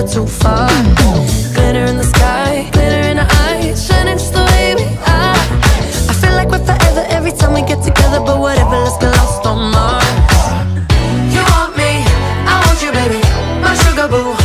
never too far. Glitter in the sky, glitter in our eyes Shining just the way we are. I feel like we're forever every time we get together But whatever, let's get lost on Mars. You want me, I want you, baby. My sugar boo.